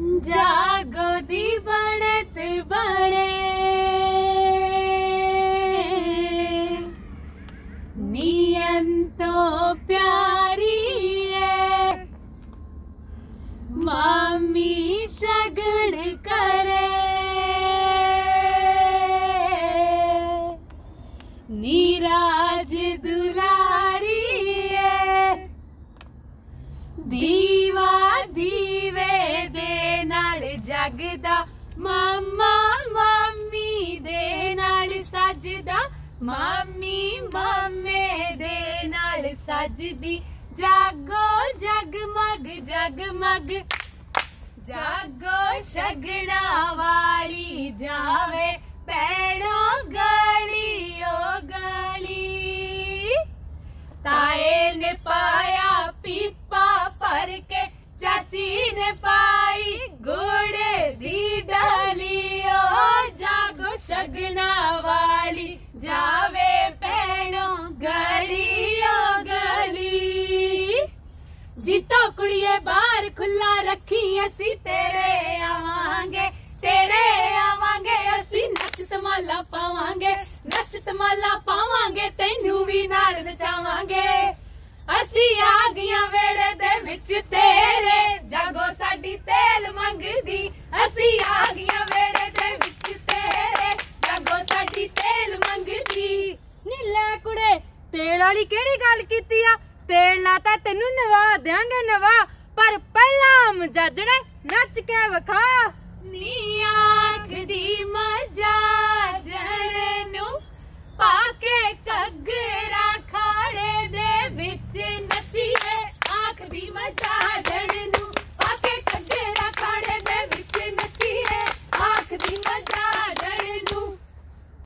जागो दी बढ़त बढ़े नियंतो प्यारी है। मामी शगण करे। नीराज दुलारी है। दीवा दी ਜਗਦਾ ਮਾਮਾ ਮਾਮੀ ਦੇ ਨਾਲ ਸਜਦਾ ਮਾਮੀ ਮਾਮੇ ਦੇ ਨਾਲ ਸਜਦੀ ਜਾਗੋ ਜਗਮਗ ਜਗਮਗ ਜਾਗੋ ਸ਼ਗਣਾ ਵਾਲੀ ਜਾਵੇ ਪੈੜੋ ਗਲੀ ਓ ਗਲੀ ਤਾਏ ਨੇ ਪਾਇਆ ਪੀਪਾ ਭਰ ਕੇ ਚਾਚੀ ਨੇ ਖੁੱਲਾ ਰੱਖੀ ਅਸੀਂ ਤੇਰੇ ਆਵਾਂਗੇ ਤੇਰੇ ਆਵਾਂਗੇ, ਅਸੀਂ ਨੱਚ ਤਮਾਲਾ ਪਾਵਾਂਗੇ ਨੱਚ ਤਮਾਲਾ ਪਾਵਾਂਗੇ, ਤੈਨੂੰ ਵੀ ਨਾਲ ਨਚਾਵਾਂਗੇ। ਅਸੀਂ ਆ ਗਈਆਂ ਵੇੜੇ ਦੇ ਵਿੱਚ ਤੇਰੇ ਜਾਗੋ ਸਾਡੀ ਤੇਲ ਮੰਗਦੀ। ਅਸੀਂ ਆ ਗਈਆਂ ਵੇੜੇ ਦੇ ਵਿੱਚ ਤੇਰੇ ਜਾਗੋ ਸਾਡੀ ਤੇਲ ਮੰਗਦੀ। ਨੀ ਲੈ ਕੁੜੇ, ਤੇਲ ਵਾਲੀ ਕਿਹੜੀ ਗੱਲ ਕੀਤੀ ਆ? ਤੇਲ ਨਾਲ ਤਾਂ ਤੈਨੂੰ ਨਵਾ ਦਿਆਂਗੇ ਨਵਾ। पर पलाम जजड़े नच के वखा। नी आख दी मज़ा जड़े नु, पाके कगरा खाड़े दे विच नचिए। आख दी मज़ा जड़े